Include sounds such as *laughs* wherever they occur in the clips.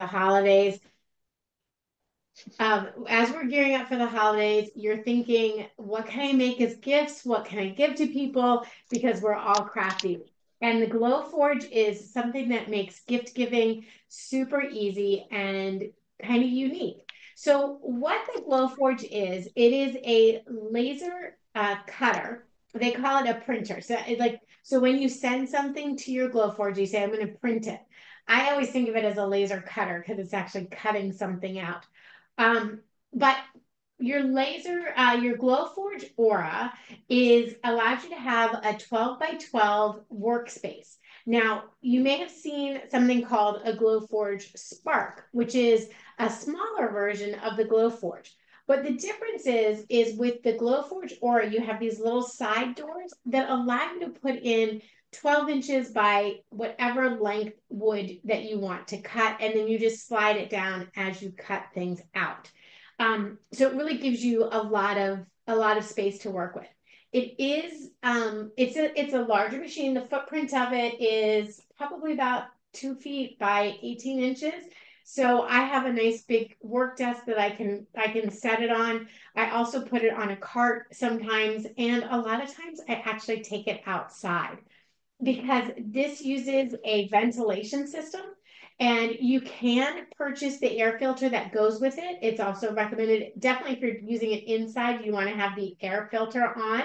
the holidays. Um, as we're gearing up for the holidays, you're thinking, what can I make as gifts? What can I give to people? Because we're all crafty. And the Glowforge is something that makes gift giving super easy and kind of unique. So, what the Glowforge is, it is a laser uh, cutter. They call it a printer. So, it like so when you send something to your Glowforge, you say, "I'm going to print it." I always think of it as a laser cutter because it's actually cutting something out. Um, but your laser, uh, your Glowforge Aura is allows you to have a 12 by 12 workspace. Now, you may have seen something called a Glowforge Spark, which is a smaller version of the Glowforge. But the difference is, is with the Glowforge Aura, you have these little side doors that allow you to put in 12 inches by whatever length wood that you want to cut, and then you just slide it down as you cut things out. Um, so it really gives you a lot of a lot of space to work with. It is um, it's a it's a larger machine. The footprint of it is probably about two feet by 18 inches. So I have a nice big work desk that I can I can set it on. I also put it on a cart sometimes, and a lot of times I actually take it outside because this uses a ventilation system and you can purchase the air filter that goes with it. It's also recommended, definitely if you're using it inside, you want to have the air filter on.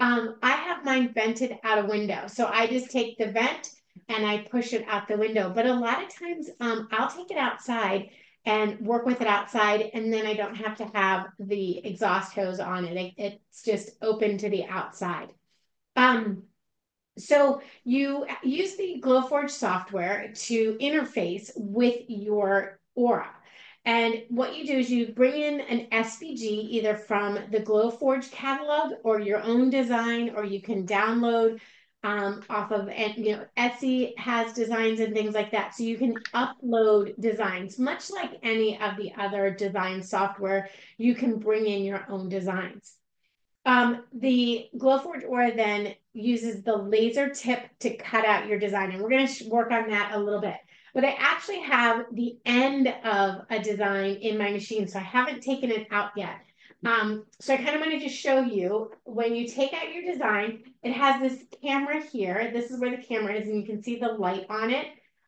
Um, I have mine vented out a window. So I just take the vent and I push it out the window. But a lot of times um, I'll take it outside and work with it outside and then I don't have to have the exhaust hose on it. it it's just open to the outside. Um, so you use the Glowforge software to interface with your Aura. And what you do is you bring in an SVG either from the Glowforge catalog or your own design, or you can download um, off of, and you know, Etsy has designs and things like that. So you can upload designs, much like any of the other design software, you can bring in your own designs. Um, the Glowforge Aura then uses the laser tip to cut out your design. And we're going to work on that a little bit. But I actually have the end of a design in my machine. So I haven't taken it out yet. Um, so I kind of wanted to show you when you take out your design, it has this camera here. This is where the camera is, and you can see the light on it.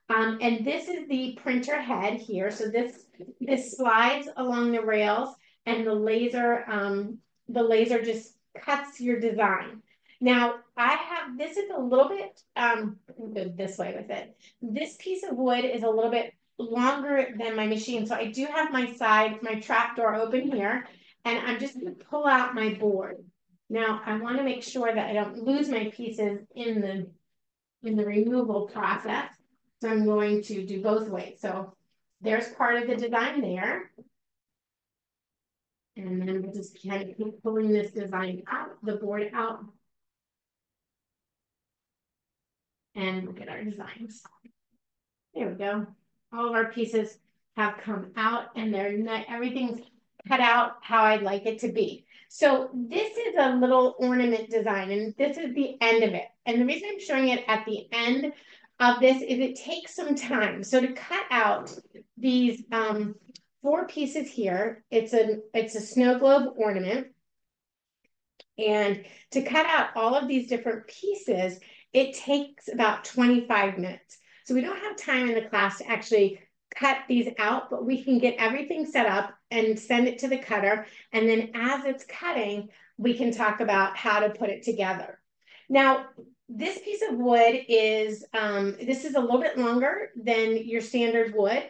Um, and this is the printer head here. So this this slides along the rails, and the laser um, the laser just cuts your design. Now, I have, this is a little bit, um, this way with it. This piece of wood is a little bit longer than my machine. So I do have my side, my trap door open here, and I'm just gonna pull out my board. Now, I wanna make sure that I don't lose my pieces in the, in the removal process. So I'm going to do both ways. So there's part of the design there. And then we'll just kind of keep pulling this design out, the board out. And look at our designs. There we go. All of our pieces have come out and they're not, everything's cut out how I'd like it to be. So this is a little ornament design and this is the end of it. And the reason I'm showing it at the end of this is it takes some time. So to cut out these um, four pieces here. It's a, it's a snow globe ornament. And to cut out all of these different pieces, it takes about 25 minutes. So we don't have time in the class to actually cut these out, but we can get everything set up and send it to the cutter. And then as it's cutting, we can talk about how to put it together. Now, this piece of wood is, um, this is a little bit longer than your standard wood.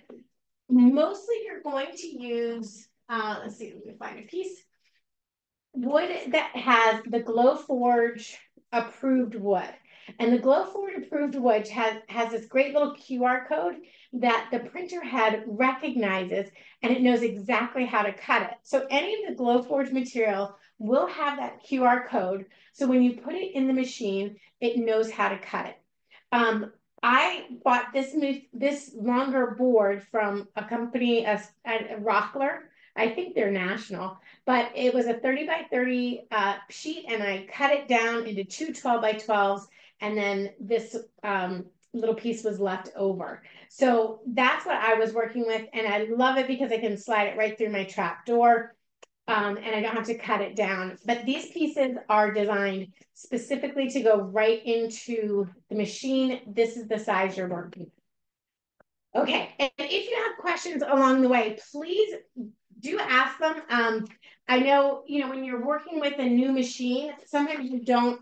Mostly you're going to use, uh, let's see, let me find a piece. Wood that has the Glowforge approved wood. And the Glow Glowforge approved wood has, has this great little QR code that the printer head recognizes and it knows exactly how to cut it. So any of the Glow Glowforge material will have that QR code. So when you put it in the machine, it knows how to cut it. Um, I bought this this longer board from a company, a, a Rockler. I think they're national, but it was a 30 by 30 uh, sheet and I cut it down into two 12 by 12s. And then this, um, little piece was left over. So that's what I was working with. And I love it because I can slide it right through my trap door. Um, and I don't have to cut it down. But these pieces are designed specifically to go right into the machine. This is the size you're working. With. Okay, and if you have questions along the way, please do ask them. Um, I know, you know, when you're working with a new machine, sometimes you don't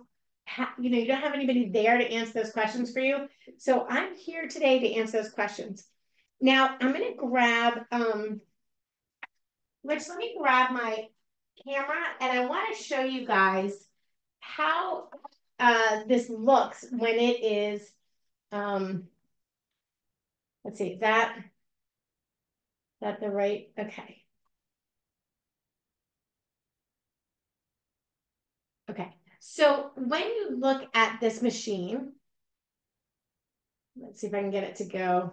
you know, you don't have anybody there to answer those questions for you. So I'm here today to answer those questions. Now I'm going to grab, um, let's let me grab my camera and I want to show you guys how uh, this looks when it is, um, let's see, that, that the right, okay. Okay, so when you look at this machine, let's see if I can get it to go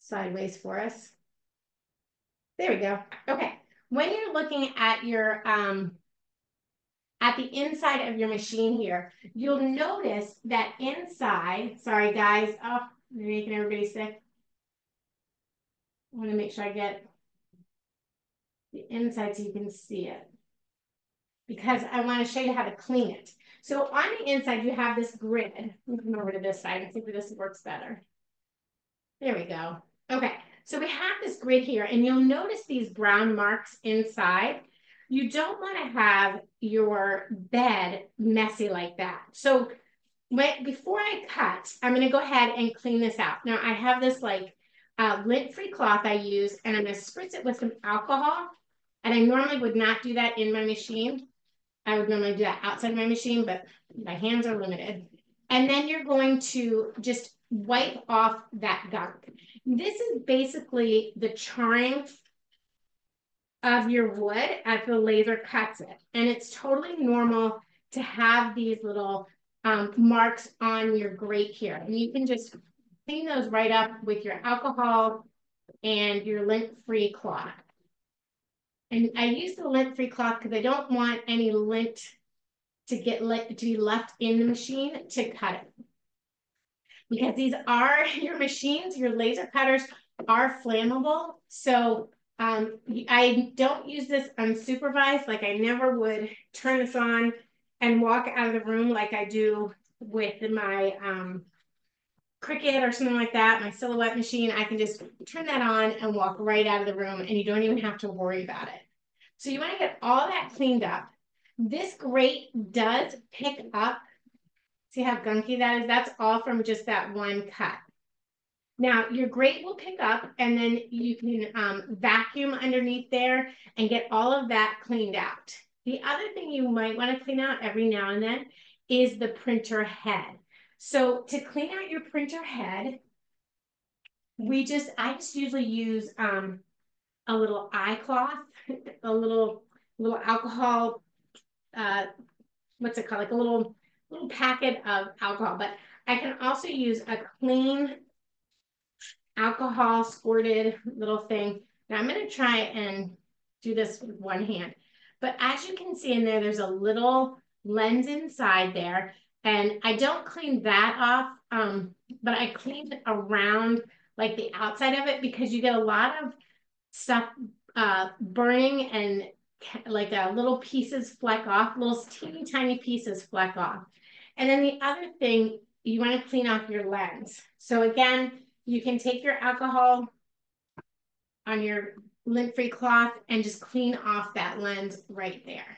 sideways for us. There we go. Okay, when you're looking at your, um, at the inside of your machine here, you'll notice that inside, sorry guys, oh, I'm making everybody sick. I want to make sure I get the inside so you can see it because I want to show you how to clean it. So on the inside, you have this grid. Come over to this side and see if this works better. There we go. Okay, so we have this grid here, and you'll notice these brown marks inside. You don't want to have your bed messy like that. So when, before I cut, I'm going to go ahead and clean this out. Now, I have this like uh, lint-free cloth I use, and I'm going to spritz it with some alcohol. And I normally would not do that in my machine. I would normally do that outside my machine, but my hands are limited. And then you're going to just wipe off that gunk. This is basically the charring of your wood as the laser cuts it. And it's totally normal to have these little um, marks on your grate here. And you can just clean those right up with your alcohol and your lint-free cloth. And I use the lint-free cloth because I don't want any lint to get to be left in the machine to cut it. Because these are *laughs* your machines, your laser cutters are flammable. So um, I don't use this unsupervised. Like I never would turn this on and walk out of the room like I do with my um, Cricut or something like that, my silhouette machine, I can just turn that on and walk right out of the room and you don't even have to worry about it. So you want to get all that cleaned up. This grate does pick up. See how gunky that is? That's all from just that one cut. Now your grate will pick up and then you can um, vacuum underneath there and get all of that cleaned out. The other thing you might want to clean out every now and then is the printer head. So to clean out your printer head, we just, I just usually use um, a little eye cloth, *laughs* a little little alcohol, uh, what's it called? Like a little little packet of alcohol. But I can also use a clean alcohol squirted little thing. Now I'm going to try and do this with one hand. But as you can see in there, there's a little lens inside there. And I don't clean that off, um, but I clean around like the outside of it because you get a lot of stuff uh, burning and like a little pieces fleck off, little teeny tiny pieces fleck off. And then the other thing, you want to clean off your lens. So again, you can take your alcohol on your lint-free cloth and just clean off that lens right there.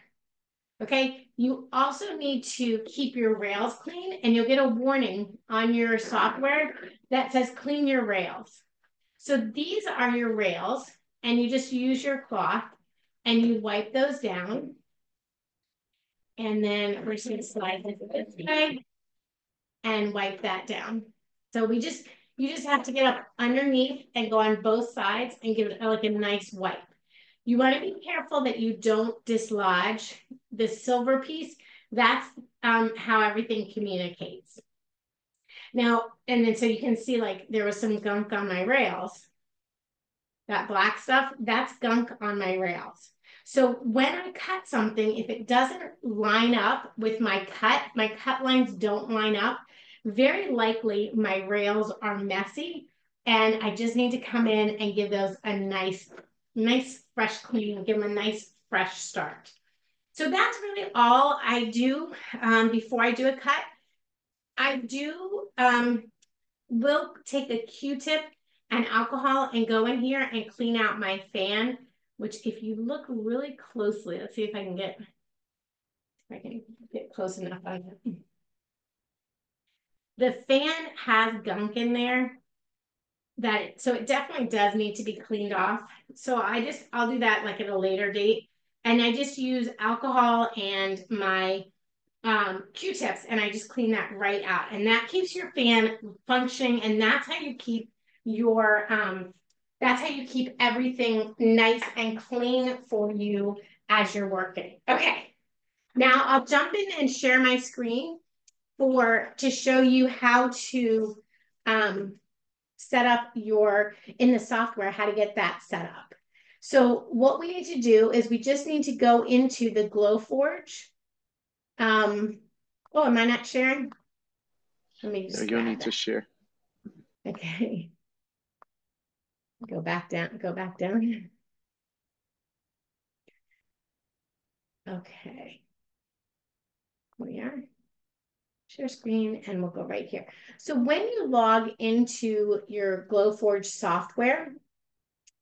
Okay, you also need to keep your rails clean and you'll get a warning on your software that says clean your rails. So these are your rails and you just use your cloth and you wipe those down. And then we're just gonna slide this this way and wipe that down. So we just, you just have to get up underneath and go on both sides and give it like a nice wipe. You want to be careful that you don't dislodge the silver piece. That's um, how everything communicates. Now, and then so you can see like there was some gunk on my rails. That black stuff, that's gunk on my rails. So when I cut something, if it doesn't line up with my cut, my cut lines don't line up, very likely my rails are messy and I just need to come in and give those a nice, nice fresh clean, give them a nice fresh start. So that's really all I do um, before I do a cut. I do um, will take a Q-tip and alcohol and go in here and clean out my fan, which if you look really closely, let's see if I can get, if I can get close enough on it. The fan has gunk in there that, so it definitely does need to be cleaned off. So I just, I'll do that like at a later date. And I just use alcohol and my um, Q-tips and I just clean that right out. And that keeps your fan functioning and that's how you keep your, um, that's how you keep everything nice and clean for you as you're working. Okay, now I'll jump in and share my screen for to show you how to um, set up your in the software, how to get that set up. So what we need to do is we just need to go into the Glowforge um, oh, am I not sharing? Let me just. you'll need that. to share. Okay. Go back down. Go back down. Okay. We are share screen and we'll go right here. So when you log into your Glowforge software,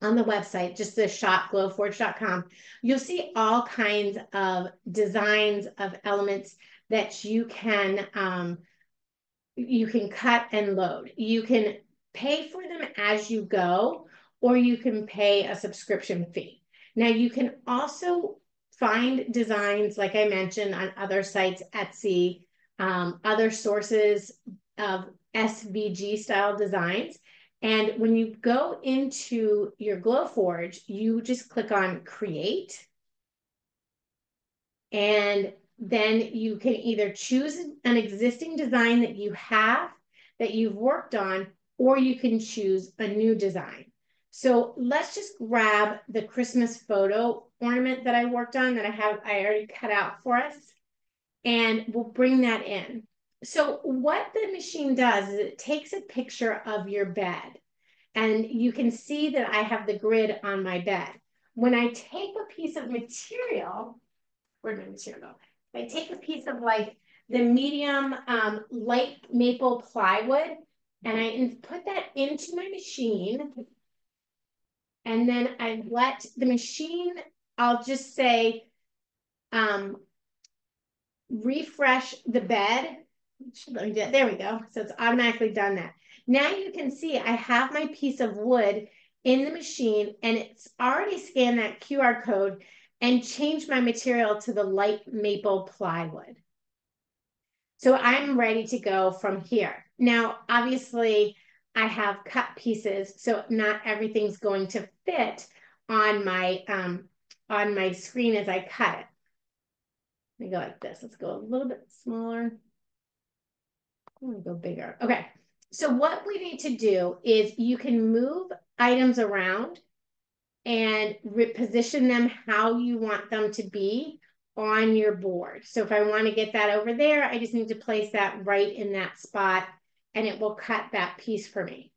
on the website, just the shop glowforge.com, you'll see all kinds of designs of elements that you can um, you can cut and load. You can pay for them as you go, or you can pay a subscription fee. Now you can also find designs, like I mentioned, on other sites, Etsy, um, other sources of SVG style designs and when you go into your Glowforge, you just click on create. And then you can either choose an existing design that you have that you've worked on, or you can choose a new design. So let's just grab the Christmas photo ornament that I worked on that I have I already cut out for us, and we'll bring that in. So what the machine does is it takes a picture of your bed and you can see that I have the grid on my bed. When I take a piece of material, where'd my material go? I take a piece of like the medium um, light maple plywood and I put that into my machine. And then I let the machine, I'll just say, um, refresh the bed let me do that. There we go. So it's automatically done that. Now you can see I have my piece of wood in the machine and it's already scanned that QR code and changed my material to the light maple plywood. So I'm ready to go from here. Now, obviously, I have cut pieces, so not everything's going to fit on my um, on my screen as I cut it. Let me go like this. Let's go a little bit smaller. I'm gonna go bigger. Okay. So what we need to do is you can move items around and reposition them how you want them to be on your board. So if I want to get that over there, I just need to place that right in that spot and it will cut that piece for me.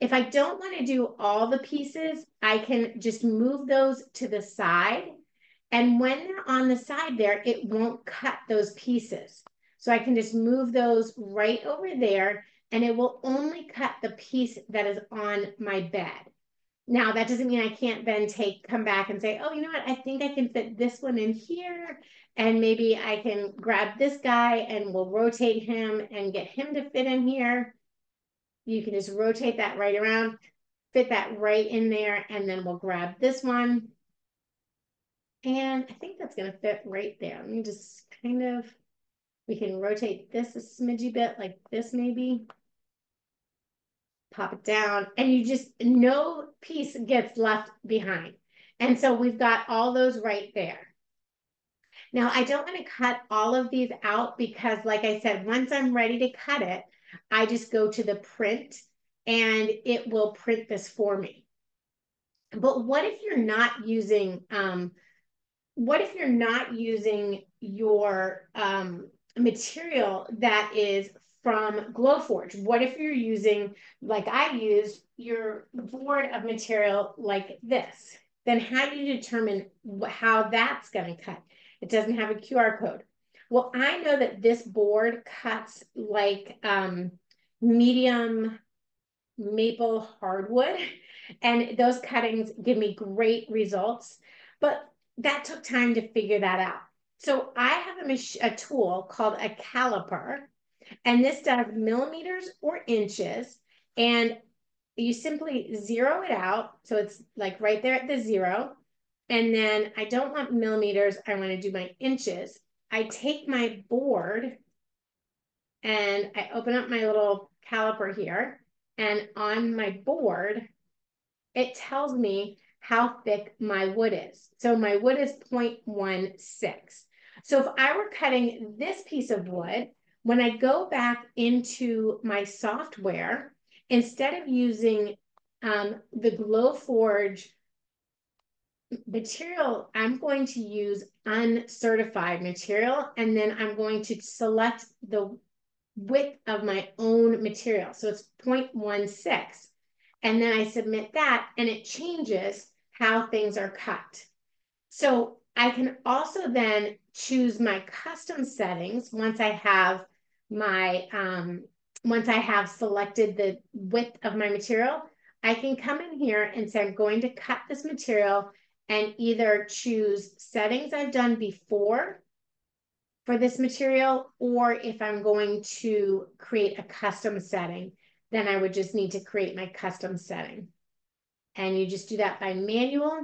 If I don't want to do all the pieces, I can just move those to the side. And when they're on the side there, it won't cut those pieces. So I can just move those right over there and it will only cut the piece that is on my bed. Now that doesn't mean I can't then take, come back and say, oh, you know what? I think I can fit this one in here. And maybe I can grab this guy and we'll rotate him and get him to fit in here. You can just rotate that right around, fit that right in there. And then we'll grab this one. And I think that's going to fit right there. Let me just kind of we can rotate this a smidgy bit like this maybe. Pop it down and you just, no piece gets left behind. And so we've got all those right there. Now I don't want to cut all of these out because like I said, once I'm ready to cut it, I just go to the print and it will print this for me. But what if you're not using, um, what if you're not using your um, material that is from Glowforge. What if you're using, like I used, your board of material like this? Then how do you determine how that's going to cut? It doesn't have a QR code. Well, I know that this board cuts like um, medium maple hardwood, *laughs* and those cuttings give me great results. But that took time to figure that out. So I have a, a tool called a caliper, and this does millimeters or inches, and you simply zero it out. So it's like right there at the zero. And then I don't want millimeters, I want to do my inches. I take my board and I open up my little caliper here. And on my board, it tells me how thick my wood is. So my wood is 0.16. So if I were cutting this piece of wood, when I go back into my software, instead of using um, the Glowforge material, I'm going to use uncertified material, and then I'm going to select the width of my own material. So it's 0.16. And then I submit that, and it changes how things are cut. So I can also then choose my custom settings once I have my, um, once I have selected the width of my material, I can come in here and say, I'm going to cut this material and either choose settings I've done before for this material, or if I'm going to create a custom setting, then I would just need to create my custom setting. And you just do that by manual.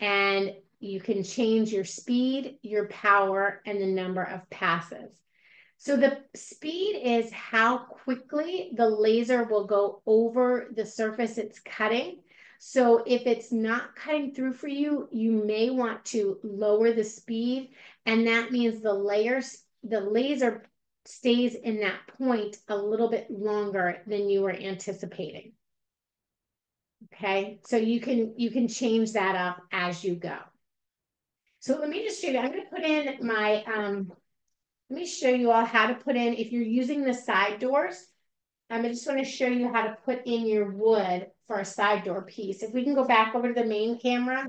And you can change your speed, your power, and the number of passes. So the speed is how quickly the laser will go over the surface it's cutting. So if it's not cutting through for you, you may want to lower the speed. And that means the layers, the laser stays in that point a little bit longer than you were anticipating. Okay, so you can you can change that up as you go. So let me just show you. I'm going to put in my um, let me show you all how to put in if you're using the side doors. I'm just to show you how to put in your wood for a side door piece. If we can go back over to the main camera.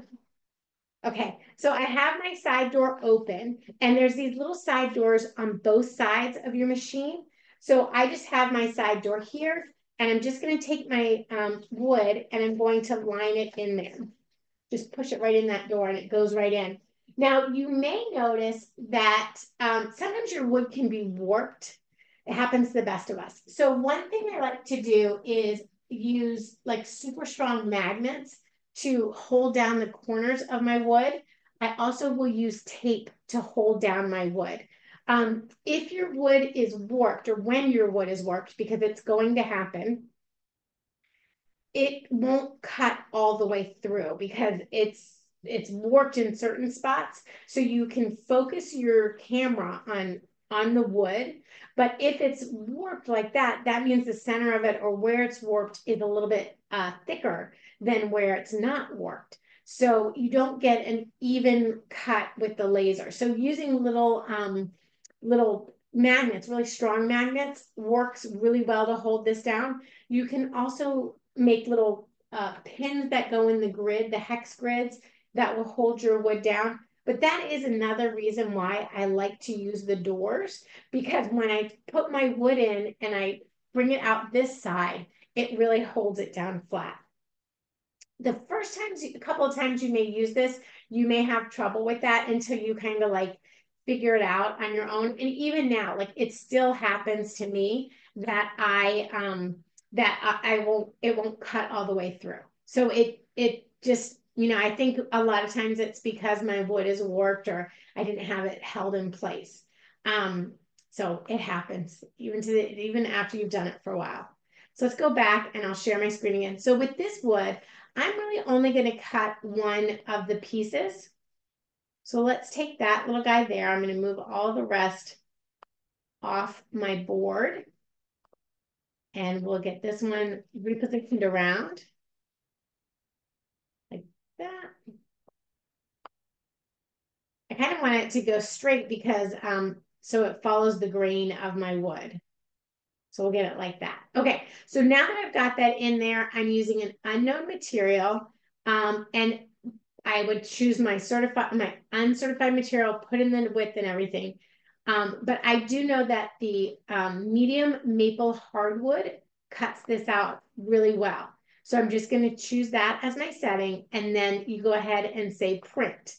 Okay, so I have my side door open and there's these little side doors on both sides of your machine. So I just have my side door here and I'm just going to take my um, wood and I'm going to line it in there. Just push it right in that door and it goes right in. Now you may notice that um, sometimes your wood can be warped. It happens to the best of us. So one thing I like to do is use like super strong magnets to hold down the corners of my wood. I also will use tape to hold down my wood. Um, if your wood is warped or when your wood is warped, because it's going to happen, it won't cut all the way through because it's it's warped in certain spots. So you can focus your camera on on the wood. But if it's warped like that, that means the center of it or where it's warped is a little bit uh, thicker than where it's not warped. So you don't get an even cut with the laser. So using little um, little magnets, really strong magnets, works really well to hold this down. You can also make little uh, pins that go in the grid, the hex grids that will hold your wood down. But that is another reason why I like to use the doors because when I put my wood in and I bring it out this side, it really holds it down flat. The first times, a couple of times you may use this, you may have trouble with that until you kind of like figure it out on your own. And even now, like it still happens to me that I um that I, I won't it won't cut all the way through. So it it just you know, I think a lot of times it's because my wood is warped or I didn't have it held in place. Um, so it happens even to the, even after you've done it for a while. So let's go back and I'll share my screen again. So with this wood, I'm really only going to cut one of the pieces. So let's take that little guy there. I'm going to move all the rest off my board. And we'll get this one repositioned around that. I kind of want it to go straight because um, so it follows the grain of my wood. So we'll get it like that. Okay, so now that I've got that in there, I'm using an unknown material. Um, and I would choose my certified, my uncertified material, put in the width and everything. Um, but I do know that the um, medium maple hardwood cuts this out really well. So I'm just going to choose that as my setting. And then you go ahead and say print.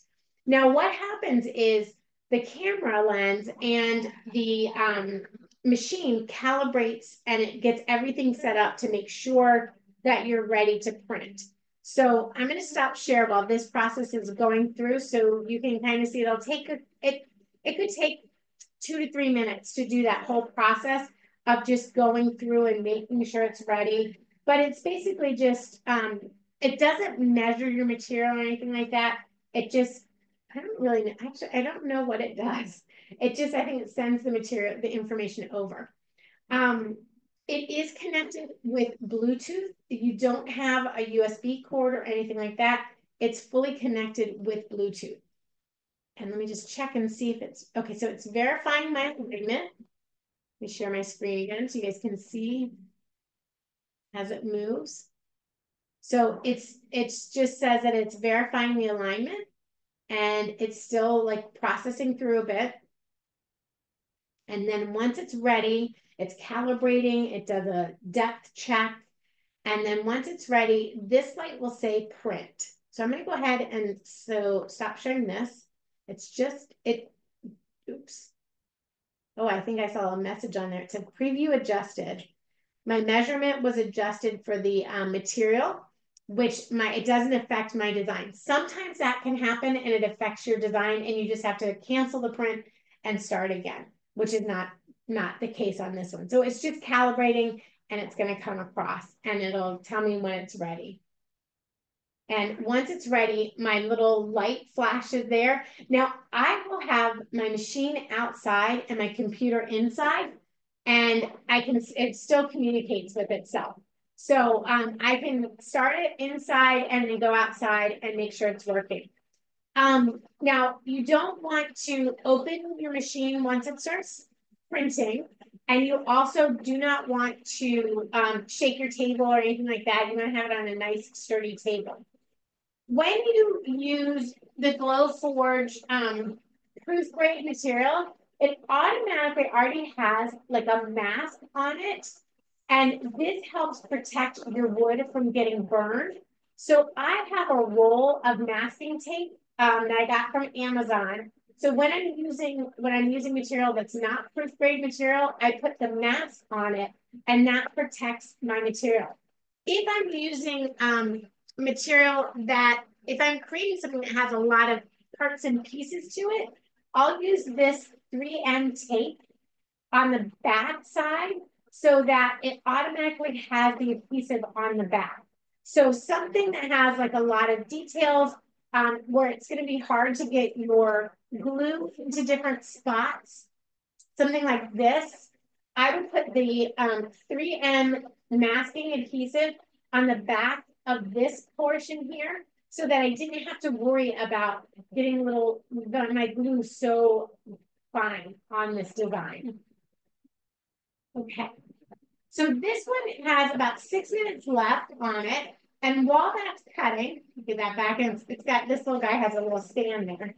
Now what happens is the camera lens and the um, machine calibrates and it gets everything set up to make sure that you're ready to print. So I'm going to stop share while this process is going through so you can kind of see it'll take a, it it could take two to three minutes to do that whole process of just going through and making sure it's ready. But it's basically just um, it doesn't measure your material or anything like that. It just I don't really know. Actually, I don't know what it does. It just, I think it sends the material, the information over. Um, it is connected with Bluetooth. You don't have a USB cord or anything like that. It's fully connected with Bluetooth. And let me just check and see if it's, okay, so it's verifying my agreement. Let me share my screen again so you guys can see as it moves. So it's, it's just says that it's verifying the alignment and it's still like processing through a bit. And then once it's ready, it's calibrating, it does a depth check. And then once it's ready, this light will say print. So I'm gonna go ahead and so stop sharing this. It's just, it, oops. Oh, I think I saw a message on there. It said preview adjusted. My measurement was adjusted for the um, material which my it doesn't affect my design. Sometimes that can happen and it affects your design and you just have to cancel the print and start again, which is not not the case on this one. So it's just calibrating and it's going to come across and it'll tell me when it's ready. And once it's ready, my little light flashes there. Now I will have my machine outside and my computer inside and I can, it still communicates with itself. So um, I can start it inside and then go outside and make sure it's working. Um, now, you don't want to open your machine once it starts printing. And you also do not want to um, shake your table or anything like that. You want to have it on a nice sturdy table. When you use the Glowforge um, Proofgrade material, it automatically already has like a mask on it and this helps protect your wood from getting burned. So I have a roll of masking tape um, that I got from Amazon. So when I'm using when I'm using material that's not Proofgrade material, I put the mask on it, and that protects my material. If I'm using um, material that if I'm creating something that has a lot of parts and pieces to it, I'll use this 3M tape on the back side so that it automatically has the adhesive on the back. So something that has like a lot of details um, where it's going to be hard to get your glue into different spots, something like this, I would put the um, 3M masking adhesive on the back of this portion here so that I didn't have to worry about getting a little, my glue so fine on this design. Okay. So this one has about six minutes left on it. And while that's cutting, get that back in, it's got, this little guy has a little stand there.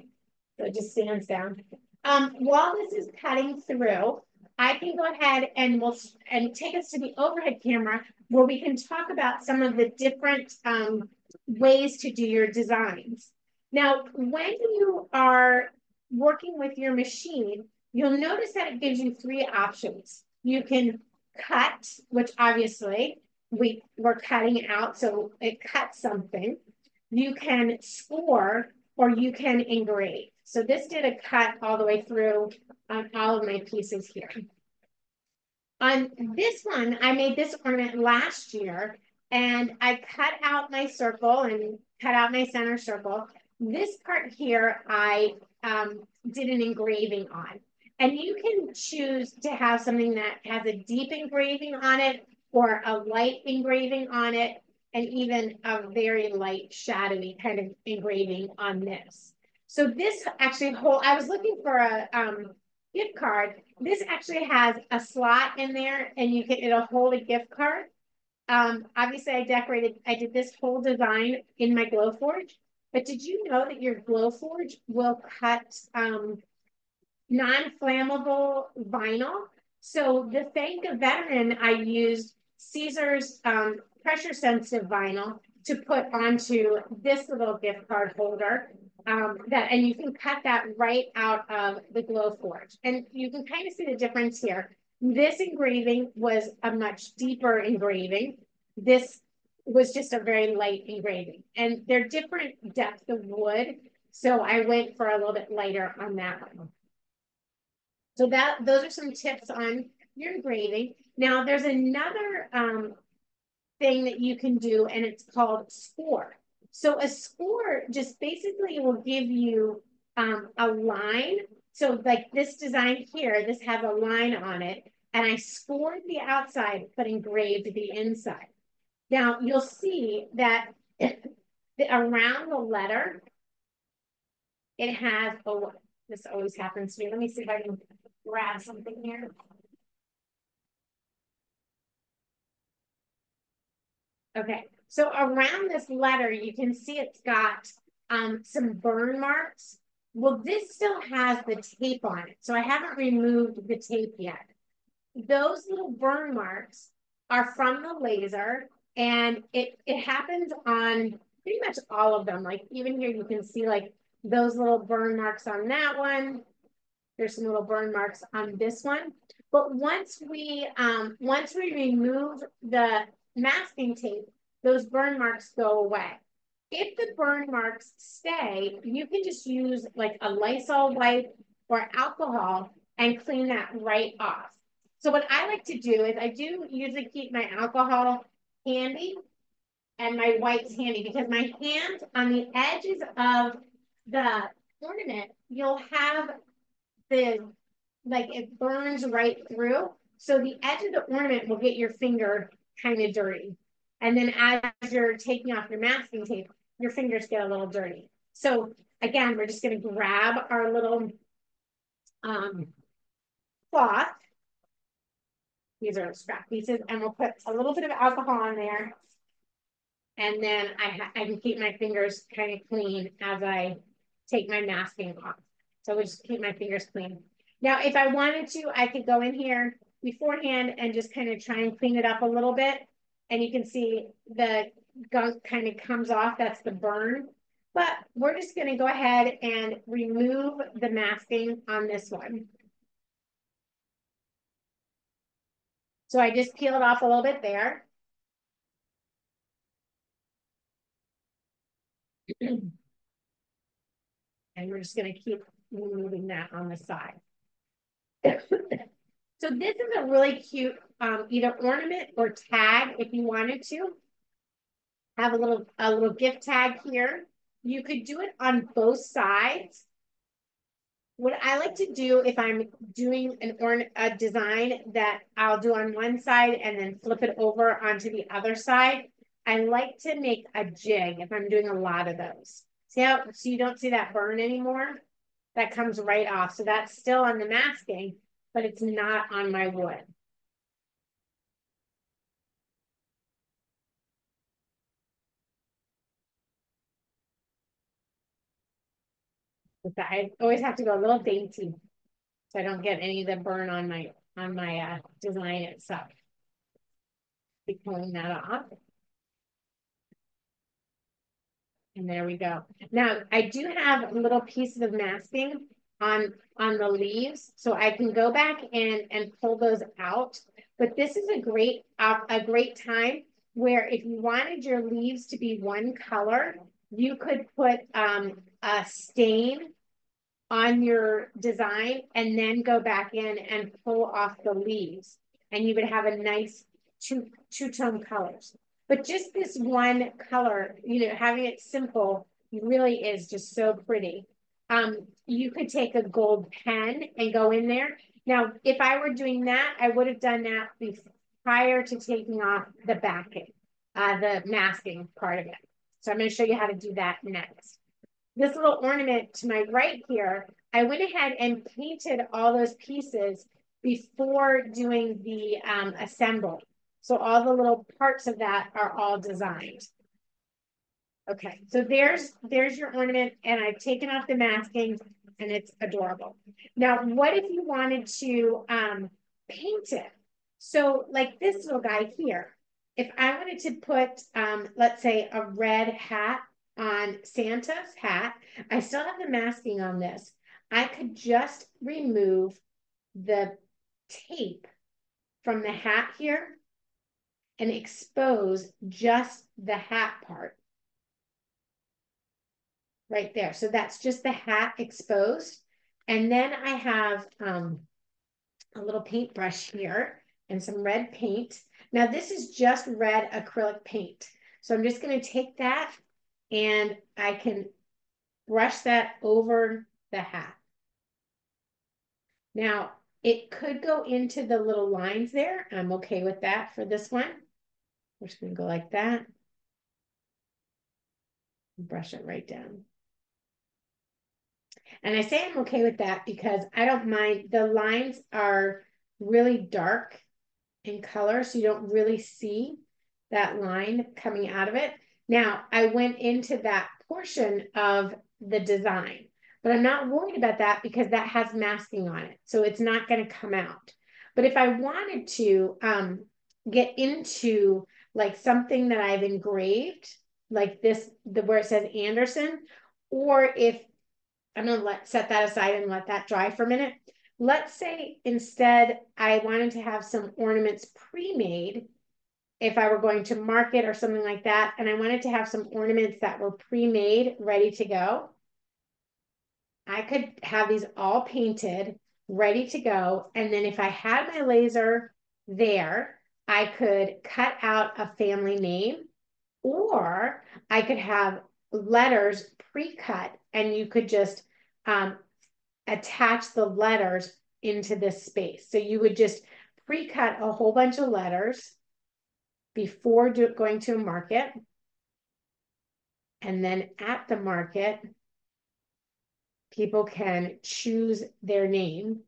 So it just stands down. Um, while this is cutting through, I can go ahead and we'll and take us to the overhead camera where we can talk about some of the different um, ways to do your designs. Now, when you are working with your machine, you'll notice that it gives you three options. You can cut, which obviously we were cutting out, so it cuts something. You can score or you can engrave. So this did a cut all the way through on all of my pieces here. On this one, I made this ornament last year and I cut out my circle and cut out my center circle. This part here, I um, did an engraving on. And you can choose to have something that has a deep engraving on it or a light engraving on it and even a very light shadowy kind of engraving on this. So this actually whole, I was looking for a, um, gift card. This actually has a slot in there and you can, it'll hold a gift card. Um, obviously I decorated, I did this whole design in my Glowforge, but did you know that your Glowforge will cut um, non-flammable vinyl? So the Thank a Veteran, I used Siser's um, pressure sensitive vinyl to put onto this little gift card holder um, that, and you can cut that right out of the Glowforge. And you can kind of see the difference here. This engraving was a much deeper engraving. This was just a very light engraving. And they're different depth of wood. So I went for a little bit lighter on that one. So that those are some tips on your engraving. Now there's another um, thing that you can do and it's called score. So a score just basically will give you um, a line. So like this design here, this has a line on it and I scored the outside, but engraved the inside. Now you'll see that *coughs* around the letter, it has, oh, this always happens to me. Let me see if I can grab something here. Okay, so around this letter, you can see it's got um, some burn marks. Well, this still has the tape on it, so I haven't removed the tape yet. Those little burn marks are from the laser, and it, it happens on pretty much all of them. Like even here, you can see like those little burn marks on that one. There's some little burn marks on this one. But once we um, once we remove the masking tape, those burn marks go away. If the burn marks stay, you can just use like a Lysol wipe or alcohol and clean that right off. So what I like to do is I do usually keep my alcohol handy and my wipes handy because my hands on the edges of the ornament, you'll have the, like it burns right through. So the edge of the ornament will get your finger kind of dirty. And then as you're taking off your masking tape, your fingers get a little dirty. So again, we're just gonna grab our little um, cloth. These are scrap pieces and we'll put a little bit of alcohol on there. And then I, I can keep my fingers kind of clean as I take my masking off. So we just keep my fingers clean. Now, if I wanted to, I could go in here beforehand and just kind of try and clean it up a little bit. And you can see the gunk kind of comes off. That's the burn. But we're just going to go ahead and remove the masking on this one. So I just peel it off a little bit there. *clears throat* and we're just going to keep removing that on the side. *coughs* so this is a really cute um, either ornament or tag if you wanted to. Have a little a little gift tag here. You could do it on both sides. What I like to do if I'm doing an or a design that I'll do on one side and then flip it over onto the other side, I like to make a jig if I'm doing a lot of those. See how so you don't see that burn anymore? That comes right off. So that's still on the masking, but it's not on my wood. I always have to go a little dainty so I don't get any of the burn on my on my uh, design itself. Be pulling that off. And there we go. Now I do have little pieces of masking on on the leaves, so I can go back and and pull those out. But this is a great uh, a great time where if you wanted your leaves to be one color, you could put um, a stain on your design and then go back in and pull off the leaves and you would have a nice two two tone colors but just this one color, you know, having it simple really is just so pretty. Um, you could take a gold pen and go in there. Now, if I were doing that, I would have done that prior to taking off the backing, uh, the masking part of it. So I'm going to show you how to do that next. This little ornament to my right here, I went ahead and painted all those pieces before doing the um. So all the little parts of that are all designed. Okay, so there's there's your ornament and I've taken off the masking and it's adorable. Now, what if you wanted to um, paint it? So like this little guy here, if I wanted to put, um, let's say a red hat on Santa's hat, I still have the masking on this. I could just remove the tape from the hat here and expose just the hat part right there. So that's just the hat exposed. And then I have um, a little paintbrush here and some red paint. Now this is just red acrylic paint. So I'm just going to take that and I can brush that over the hat. Now it could go into the little lines there. I'm okay with that for this one. We're just to go like that. Brush it right down. And I say I'm okay with that because I don't mind. The lines are really dark in color, so you don't really see that line coming out of it. Now, I went into that portion of the design, but I'm not worried about that because that has masking on it. So it's not going to come out. But if I wanted to um, get into like something that I've engraved, like this, the where it says Anderson, or if I'm going to let set that aside and let that dry for a minute. Let's say instead I wanted to have some ornaments pre-made if I were going to market or something like that, and I wanted to have some ornaments that were pre-made, ready to go. I could have these all painted, ready to go. And then if I had my laser there, I could cut out a family name or I could have letters pre-cut and you could just um, attach the letters into this space. So you would just pre-cut a whole bunch of letters before do, going to a market. And then at the market, people can choose their name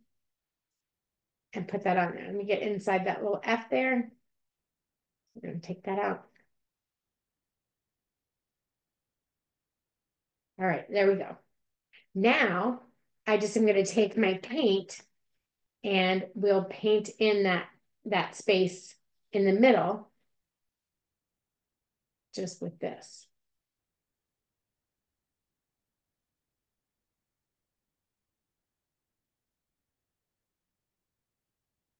and put that on there. Let me get inside that little F there. We're going to take that out. All right, there we go. Now I just am going to take my paint and we'll paint in that, that space in the middle just with this.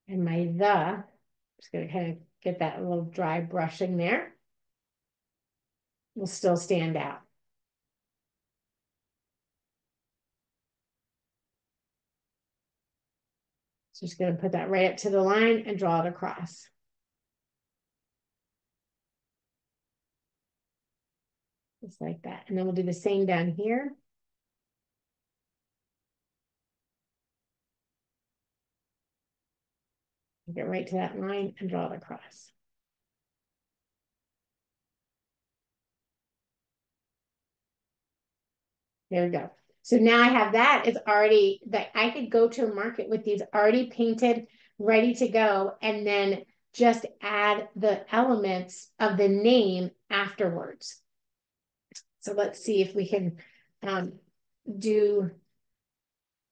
And my the, just to kind of get that little dry brushing there, will still stand out. So just going to put that right up to the line and draw it across. Just like that. And then we'll do the same down here. Get right to that line and draw it across. There we go. So now I have that. It's already that I could go to a market with these already painted, ready to go, and then just add the elements of the name afterwards. So let's see if we can um, do,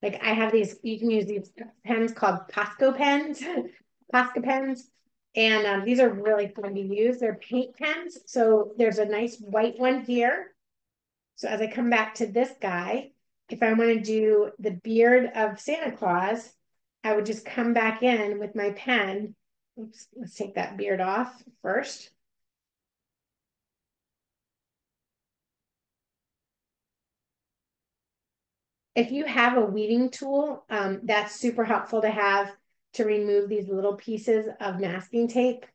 like I have these, you can use these pens called Posca pens, *laughs* Posca pens. And um, these are really fun to use. They're paint pens. So there's a nice white one here. So as I come back to this guy, if I want to do the beard of Santa Claus, I would just come back in with my pen. Oops, let's take that beard off first. If you have a weeding tool, um, that's super helpful to have to remove these little pieces of masking tape.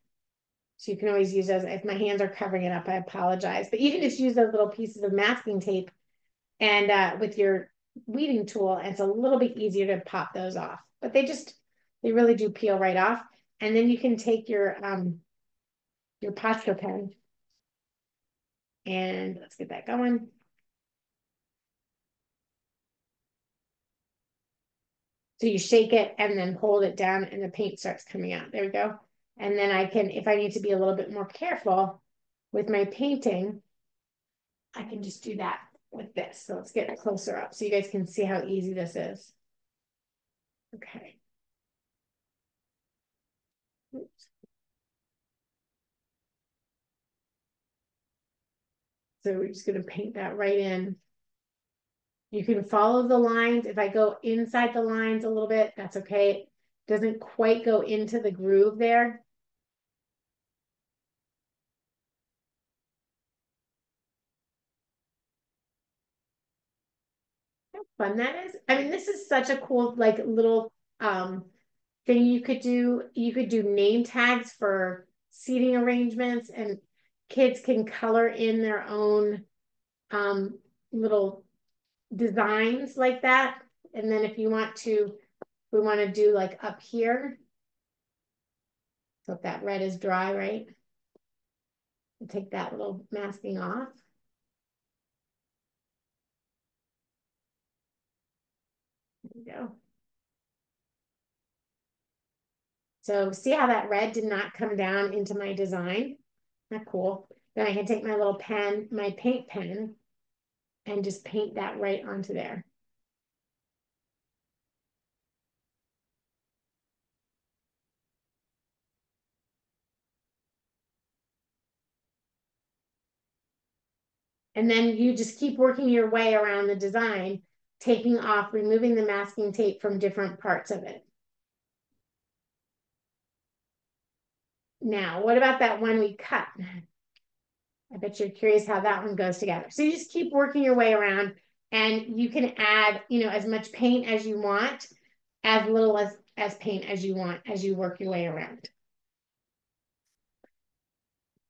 So you can always use those. If my hands are covering it up, I apologize. But you can just use those little pieces of masking tape and uh, with your weeding tool, and it's a little bit easier to pop those off. But they just, they really do peel right off. And then you can take your um, your Posca pen and let's get that going. So you shake it and then hold it down and the paint starts coming out. There we go. And then I can, if I need to be a little bit more careful with my painting, I can just do that with this. So let's get closer up so you guys can see how easy this is. Okay. Oops. So we're just going to paint that right in. You can follow the lines. If I go inside the lines a little bit, that's okay. It doesn't quite go into the groove there. How fun that is. I mean, this is such a cool, like, little um thing you could do. You could do name tags for seating arrangements and kids can color in their own um, little designs like that. And then if you want to, we want to do like up here. So if that red is dry, right? We'll take that little masking off. There we go. So see how that red did not come down into my design? Not cool. Then I can take my little pen, my paint pen, and just paint that right onto there. And then you just keep working your way around the design, taking off, removing the masking tape from different parts of it. Now, what about that one we cut? I bet you're curious how that one goes together. So you just keep working your way around and you can add, you know, as much paint as you want, as little as, as paint as you want as you work your way around.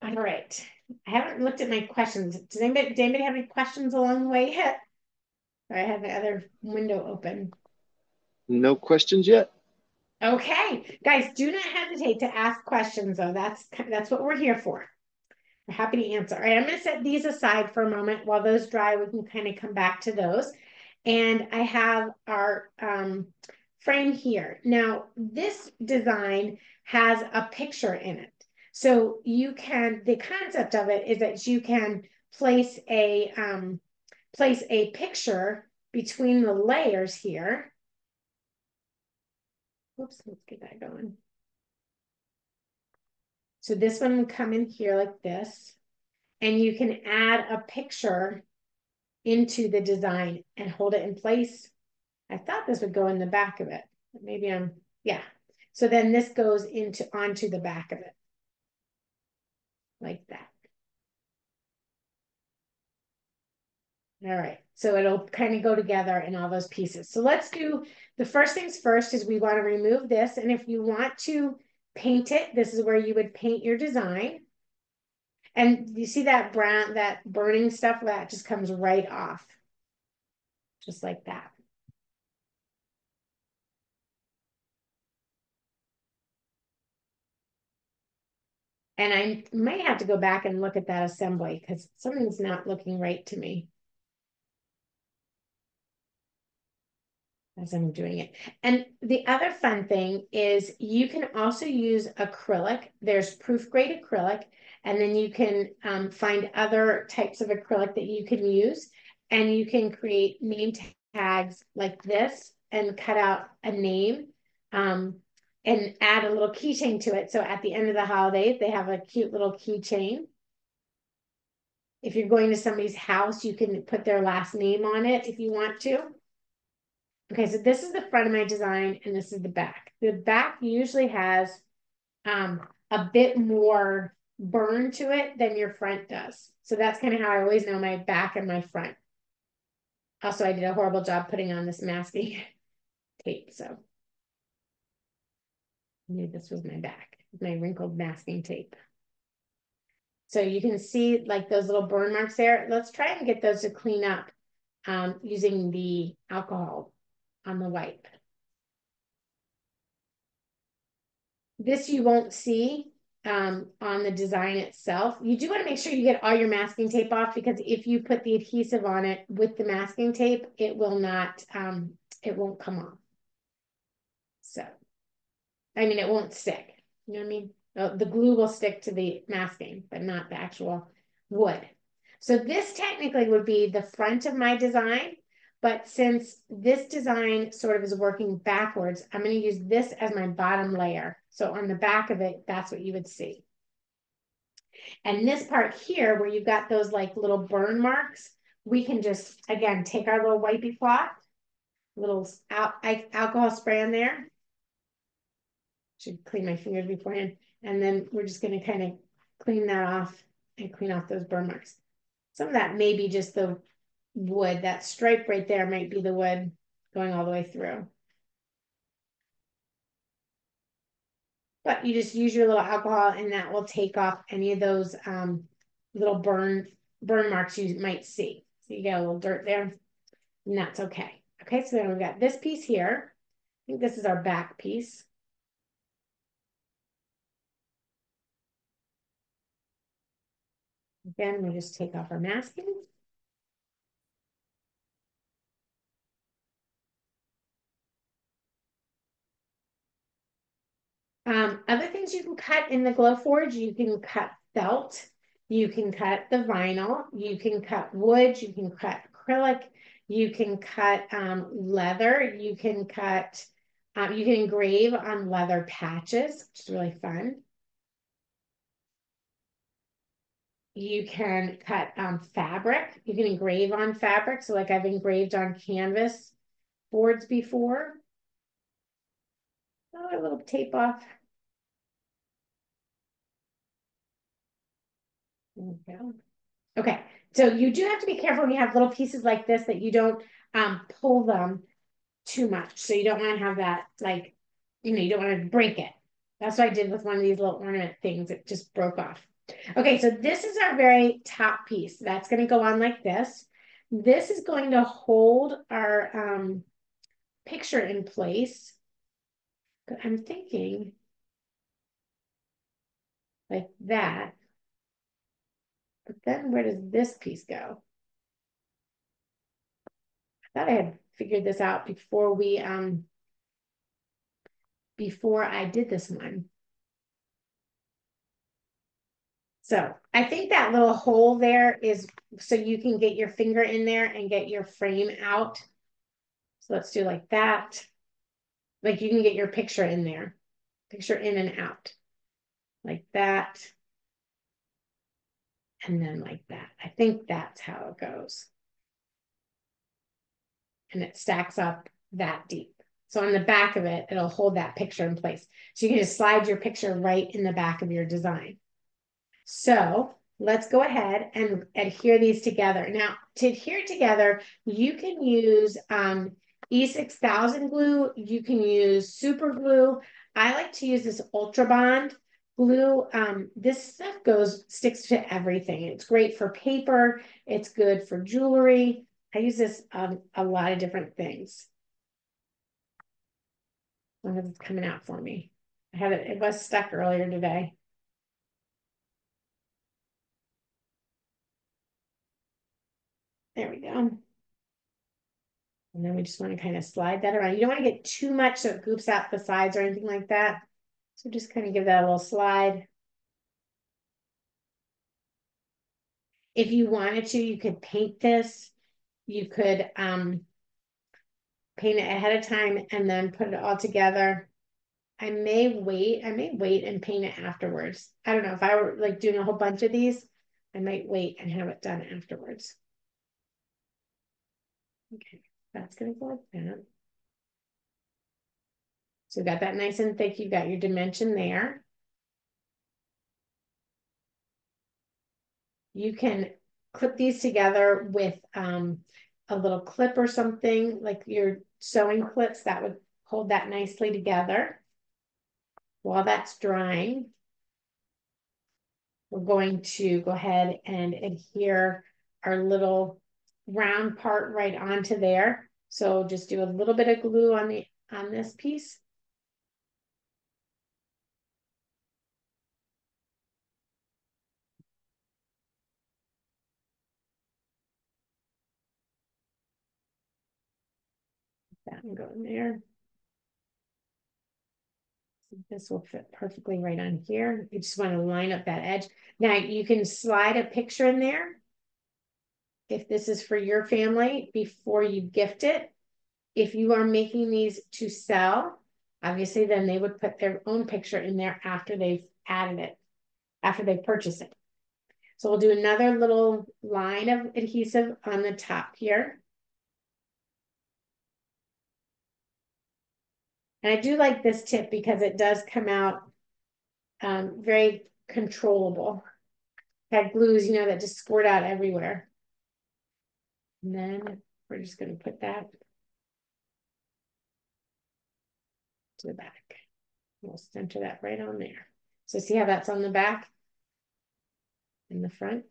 All right. I haven't looked at my questions. Does anybody, does anybody have any questions along the way yet? I have the other window open. No questions yet. Okay, guys, do not hesitate to ask questions though. That's that's what we're here for. Happy to answer. All right, I'm going to set these aside for a moment while those dry. We can kind of come back to those. And I have our um, frame here. Now, this design has a picture in it. So you can, the concept of it is that you can place a, um, place a picture between the layers here Whoops, let's get that going. So this one would come in here like this, and you can add a picture into the design and hold it in place. I thought this would go in the back of it, maybe I'm, yeah. So then this goes into onto the back of it, like that. All right, so it'll kind of go together in all those pieces. So let's do, the first things first is we want to remove this. And if you want to paint it, this is where you would paint your design. And you see that brown, that burning stuff, that just comes right off. Just like that. And I might have to go back and look at that assembly because something's not looking right to me. As I'm doing it. And the other fun thing is you can also use acrylic. There's Proofgrade acrylic, and then you can um, find other types of acrylic that you can use. And you can create name tags like this and cut out a name um, and add a little keychain to it. So at the end of the holidays, they have a cute little keychain. If you're going to somebody's house, you can put their last name on it if you want to. Okay, so this is the front of my design and this is the back. The back usually has um, a bit more burn to it than your front does. So that's kind of how I always know my back and my front. Also, I did a horrible job putting on this masking *laughs* tape, so. Maybe this was my back, my wrinkled masking tape. So you can see like those little burn marks there. Let's try and get those to clean up um, using the alcohol on the wipe. This you won't see um, on the design itself. You do want to make sure you get all your masking tape off because if you put the adhesive on it with the masking tape, it will not, um, it won't come off. So, I mean, it won't stick. You know what I mean? The glue will stick to the masking, but not the actual wood. So this technically would be the front of my design, but since this design sort of is working backwards, I'm going to use this as my bottom layer. So on the back of it, that's what you would see. And this part here, where you've got those like little burn marks, we can just, again, take our little wipey cloth, little al alcohol spray in there. Should clean my fingers beforehand. And then we're just going to kind of clean that off and clean off those burn marks. Some of that may be just the wood. That stripe right there might be the wood going all the way through. But you just use your little alcohol and that will take off any of those um, little burn burn marks you might see. So you get a little dirt there and that's okay. Okay, so then we've got this piece here. I think this is our back piece. Again, we just take off our masking. Um, other things you can cut in the Glowforge, you can cut felt, you can cut the vinyl, you can cut wood, you can cut acrylic, you can cut um, leather, you can cut, um, you can engrave on leather patches, which is really fun. You can cut um, fabric. You can engrave on fabric. So like I've engraved on canvas boards before. Oh, a little tape off. Okay, so you do have to be careful when you have little pieces like this that you don't um, pull them too much. So you don't want to have that like, you know, you don't want to break it. That's what I did with one of these little ornament things. It just broke off. Okay, so this is our very top piece. That's going to go on like this. This is going to hold our um, picture in place. I'm thinking like that. But then where does this piece go? I thought I had figured this out before we, um, before I did this one. So I think that little hole there is so you can get your finger in there and get your frame out. So let's do like that. Like you can get your picture in there, picture in and out like that. And then like that. I think that's how it goes. And it stacks up that deep. So on the back of it, it'll hold that picture in place. So you can just slide your picture right in the back of your design. So let's go ahead and adhere these together. Now, to adhere together, you can use um, E6000 glue. You can use super glue. I like to use this Ultra Bond glue. Um, this stuff goes, sticks to everything. It's great for paper. It's good for jewelry. I use this on a lot of different things. Long it's coming out for me. I had it, it was stuck earlier today. There we go. And then we just want to kind of slide that around. You don't want to get too much so it goops out the sides or anything like that. So just kind of give that a little slide. If you wanted to, you could paint this. You could um, paint it ahead of time and then put it all together. I may wait. I may wait and paint it afterwards. I don't know if I were like doing a whole bunch of these, I might wait and have it done afterwards. Okay, that's gonna go like that. So you've got that nice and thick. you've got your dimension there. You can clip these together with um, a little clip or something like your sewing clips that would hold that nicely together. While that's drying, we're going to go ahead and adhere our little round part right onto there. So just do a little bit of glue on the on this piece. And go in there. This will fit perfectly right on here. You just want to line up that edge. Now you can slide a picture in there. If this is for your family before you gift it. If you are making these to sell, obviously then they would put their own picture in there after they've added it, after they purchase it. So we'll do another little line of adhesive on the top here. And I do like this tip because it does come out um, very controllable. Had glues, you know, that just squirt out everywhere. And then we're just going to put that to the back. We'll center that right on there. So see how that's on the back in the front.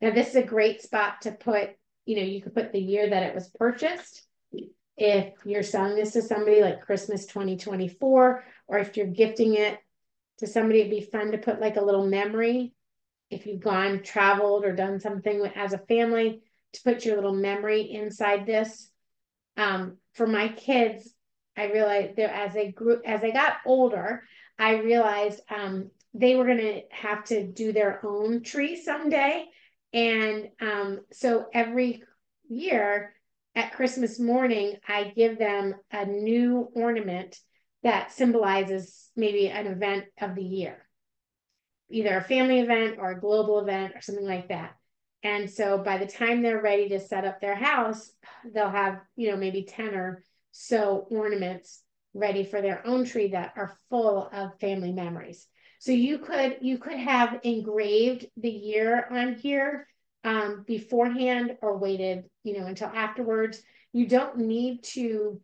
Now this is a great spot to put, you know, you could put the year that it was purchased if you're selling this to somebody like Christmas 2024, or if you're gifting it to somebody, it'd be fun to put like a little memory. If you've gone, traveled, or done something as a family, to put your little memory inside this. Um, for my kids, I realized that as they grew, as they got older, I realized um, they were going to have to do their own tree someday. And um, so every year, at Christmas morning, I give them a new ornament that symbolizes maybe an event of the year, either a family event or a global event or something like that. And so by the time they're ready to set up their house, they'll have, you know, maybe 10 or so ornaments ready for their own tree that are full of family memories. So you could you could have engraved the year on here um, beforehand or waited, you know, until afterwards. You don't need to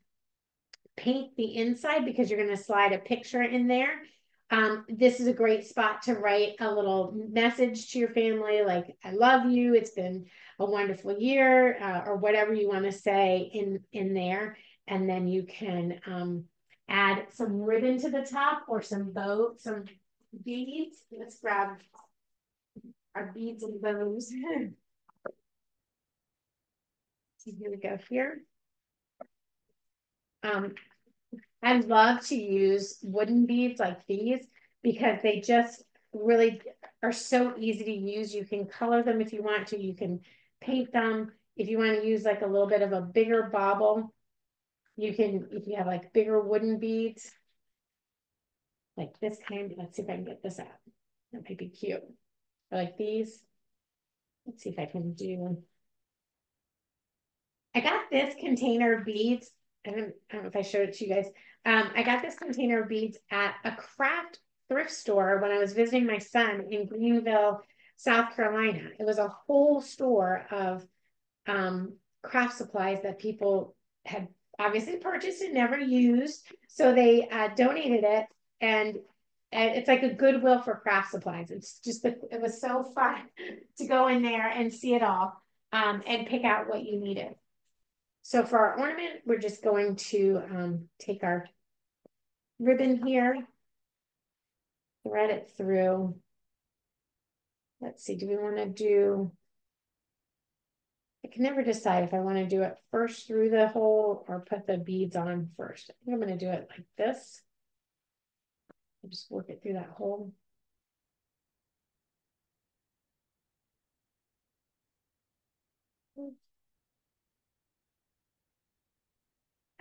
paint the inside because you're going to slide a picture in there. Um, this is a great spot to write a little message to your family, like "I love you." It's been a wonderful year, uh, or whatever you want to say in in there, and then you can um, add some ribbon to the top or some bow, some beads. Let's grab our beads and bows. so here we go here. Um, I love to use wooden beads like these because they just really are so easy to use. You can color them if you want to. You can paint them. If you want to use like a little bit of a bigger bauble, you can, if you have like bigger wooden beads, like this kind, let's see if I can get this out. That might be cute like these. Let's see if I can do. One. I got this container of beads. I don't, I don't know if I showed it to you guys. Um, I got this container of beads at a craft thrift store when I was visiting my son in Greenville, South Carolina. It was a whole store of um, craft supplies that people had obviously purchased and never used. So they uh, donated it and and it's like a goodwill for craft supplies. It's just the, it was so fun *laughs* to go in there and see it all um, and pick out what you needed. So for our ornament, we're just going to um, take our ribbon here, thread it through. Let's see, do we want to do, I can never decide if I want to do it first through the hole or put the beads on first. I think I'm going to do it like this. Just work it through that hole.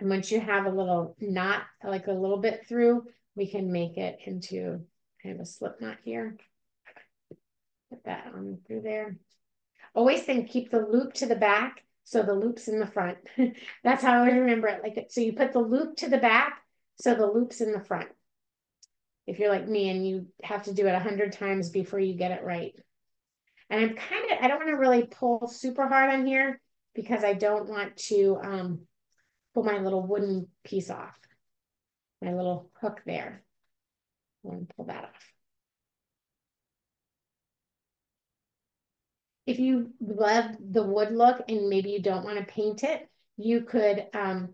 And once you have a little knot, like a little bit through, we can make it into kind of a slip knot here. Put that on through there. Always think keep the loop to the back so the loop's in the front. *laughs* That's how I always remember it. Like so you put the loop to the back so the loop's in the front if you're like me and you have to do it a hundred times before you get it right. And I'm kind of, I don't want to really pull super hard on here because I don't want to um, pull my little wooden piece off, my little hook there. I want to pull that off. If you love the wood look and maybe you don't want to paint it, you could um,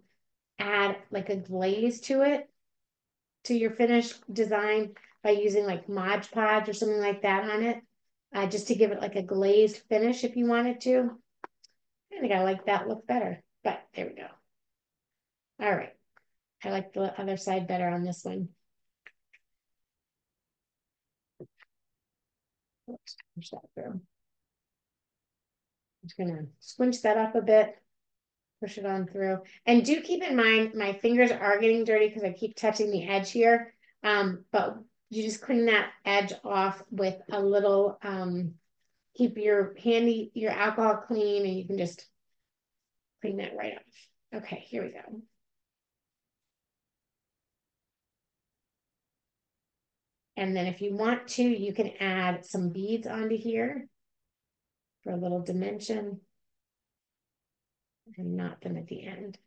add like a glaze to it to your finished design by using like Mod Podge or something like that on it, uh, just to give it like a glazed finish if you wanted to. I think I like that look better, but there we go. All right. I like the other side better on this one. Push that through. I'm just gonna squinch that up a bit push it on through. And do keep in mind, my fingers are getting dirty because I keep touching the edge here. Um, but you just clean that edge off with a little, um, keep your handy, your alcohol clean and you can just clean that right off. Okay, here we go. And then if you want to, you can add some beads onto here for a little dimension and knot them at the end.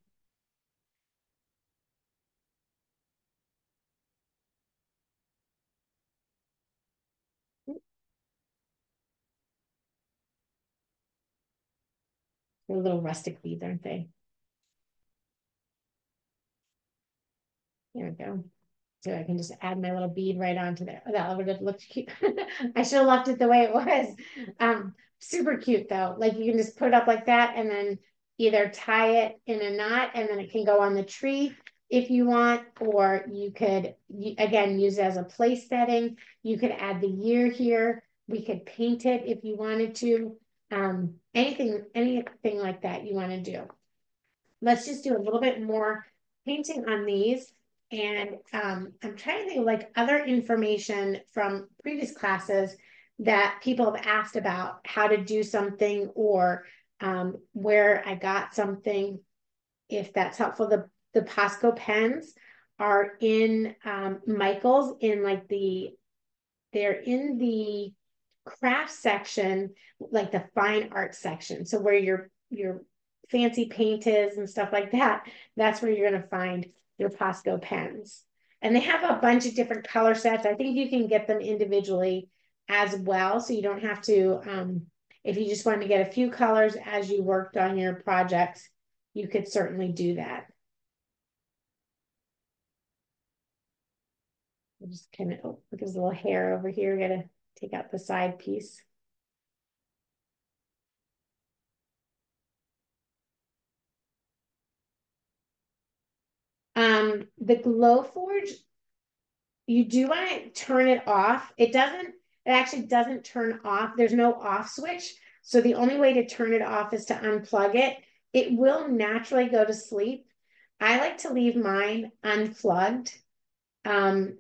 They're little rustic beads, aren't they? There we go. So I can just add my little bead right onto there. That would have looked cute. *laughs* I should have left it the way it was. Um, super cute though. Like you can just put it up like that and then either tie it in a knot and then it can go on the tree if you want, or you could, again, use it as a place setting. You could add the year here. We could paint it if you wanted to. Um, anything, anything like that you want to do. Let's just do a little bit more painting on these. And um, I'm trying to think of like other information from previous classes that people have asked about how to do something or um, where I got something, if that's helpful. The, the Posca pens are in um, Michael's in like the, they're in the craft section, like the fine art section. So where your, your fancy paint is and stuff like that, that's where you're going to find your Posca pens. And they have a bunch of different color sets. I think you can get them individually as well. So you don't have to, um, if you just wanted to get a few colors as you worked on your projects, you could certainly do that. I'll just kind of, oh, look, there's a little hair over here. Got to take out the side piece. Um, the Glowforge, you do want to turn it off. It doesn't, it actually doesn't turn off. There's no off switch. So the only way to turn it off is to unplug it. It will naturally go to sleep. I like to leave mine unplugged. Um,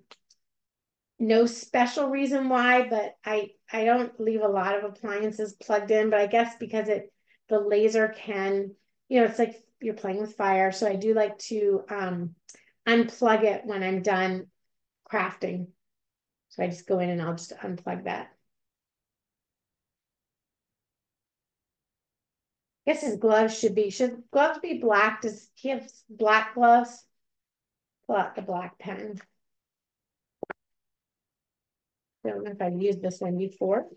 no special reason why, but I I don't leave a lot of appliances plugged in, but I guess because it the laser can, you know, it's like you're playing with fire. So I do like to um, unplug it when I'm done crafting. So I just go in and I'll just unplug that. I guess his gloves should be, should gloves be black? Does he have black gloves? Pull out the black pen. I don't know if I've used this one before.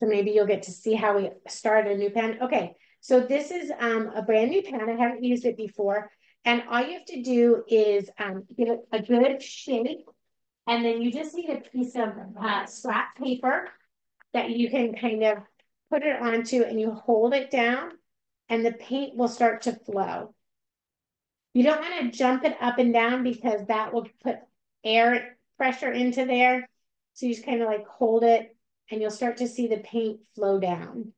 So maybe you'll get to see how we start a new pen. Okay, so this is um, a brand new pen. I haven't used it before. And all you have to do is um, give it a good shake. And then you just need a piece of uh, scrap paper that you can kind of put it onto and you hold it down and the paint will start to flow. You don't want to jump it up and down because that will put air pressure into there. So you just kind of like hold it and you'll start to see the paint flow down.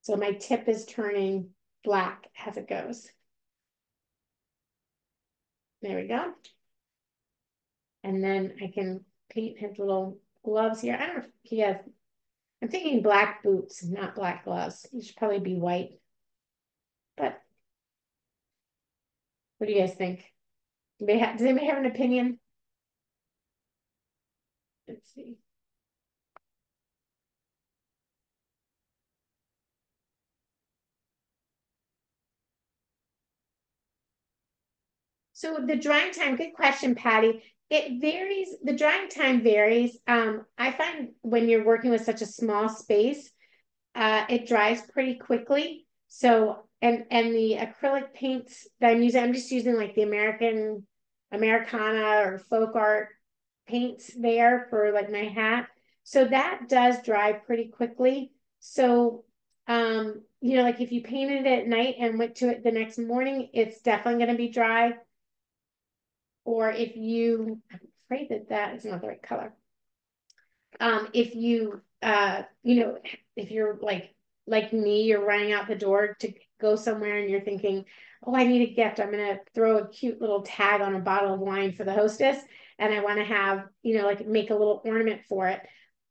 So my tip is turning black as it goes. There we go. And then I can paint his little gloves here. I don't know if he has, I'm thinking black boots, not black gloves. He should probably be white. But what do you guys think? Do they have, does anybody have an opinion? Let's see. So the drying time, good question, Patty. It varies, the drying time varies. Um, I find when you're working with such a small space, uh, it dries pretty quickly. So, and and the acrylic paints that I'm using, I'm just using like the American, Americana or folk art paints there for like my hat. So that does dry pretty quickly. So, um, you know, like if you painted it at night and went to it the next morning, it's definitely going to be dry or if you, I'm afraid that that is not the right color. um, if you, uh, you know, if you're like, like me, you're running out the door to go somewhere and you're thinking, oh, I need a gift. I'm going to throw a cute little tag on a bottle of wine for the hostess. And I want to have, you know, like make a little ornament for it.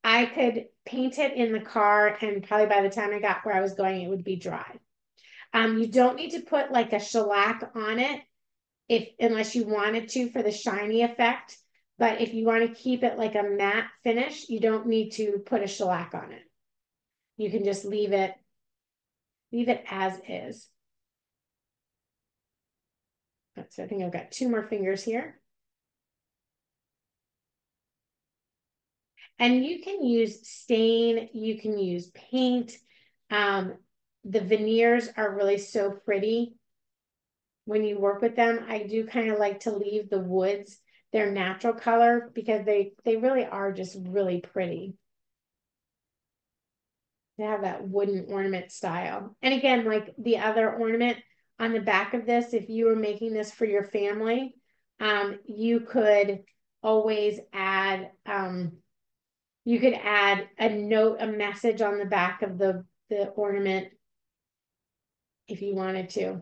I could paint it in the car, and probably by the time I got where I was going, it would be dry. Um, you don't need to put like a shellac on it if unless you wanted to for the shiny effect. But if you want to keep it like a matte finish, you don't need to put a shellac on it. You can just leave it, leave it as is. So I think I've got two more fingers here. And you can use stain, you can use paint. Um, the veneers are really so pretty when you work with them. I do kind of like to leave the woods their natural color because they, they really are just really pretty. They have that wooden ornament style. And again, like the other ornament on the back of this, if you were making this for your family, um, you could always add um, you could add a note, a message on the back of the, the ornament if you wanted to.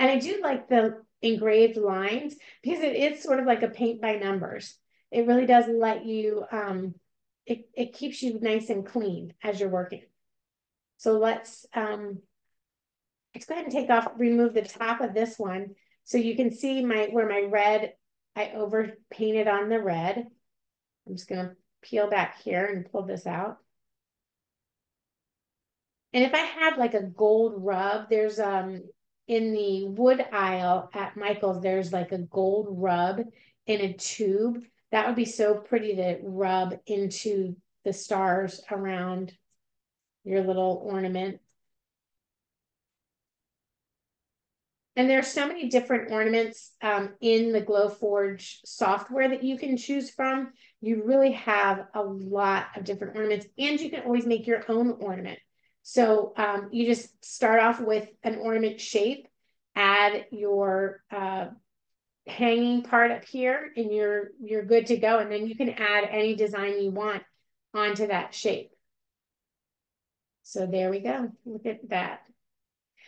And I do like the engraved lines because it is sort of like a paint by numbers. It really does let you, um, it, it keeps you nice and clean as you're working. So let's, um, let's go ahead and take off, remove the top of this one. So you can see my, where my red, I over painted on the red. I'm just going to peel back here and pull this out. And if I had like a gold rub, there's um in the wood aisle at Michael's, there's like a gold rub in a tube. That would be so pretty to rub into the stars around your little ornament. And there's so many different ornaments um, in the Glowforge software that you can choose from. You really have a lot of different ornaments and you can always make your own ornament. So um, you just start off with an ornament shape, add your uh, hanging part up here and you're, you're good to go. And then you can add any design you want onto that shape. So there we go. Look at that.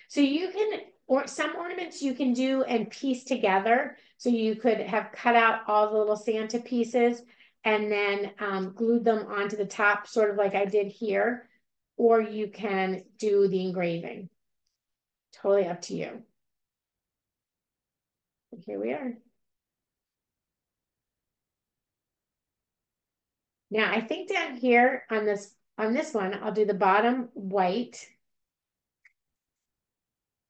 So you can or some ornaments you can do and piece together. So you could have cut out all the little Santa pieces and then um, glued them onto the top, sort of like I did here. Or you can do the engraving. Totally up to you. here we are. Now I think down here on this on this one, I'll do the bottom white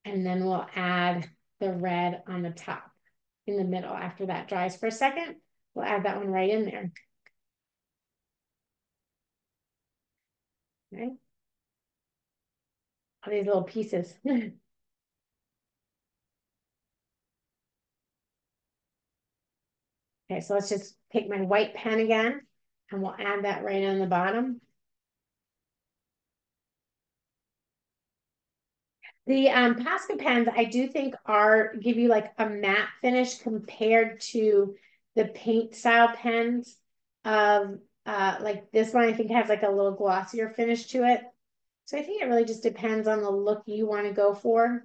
and then we'll add the red on the top in the middle. After that dries for a second, we'll add that one right in there. Okay. All these little pieces. *laughs* okay, so let's just take my white pen again and we'll add that right on the bottom. The um, Posca pens, I do think are give you like a matte finish compared to the paint style pens of uh, like this one, I think has like a little glossier finish to it. So I think it really just depends on the look you want to go for.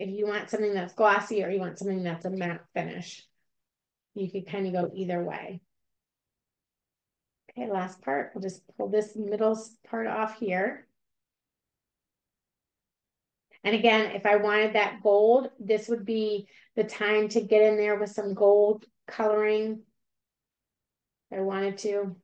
If you want something that's glossy or you want something that's a matte finish, you could kind of go either way. Okay, last part, we'll just pull this middle part off here. And again, if I wanted that gold, this would be the time to get in there with some gold coloring. I wanted to.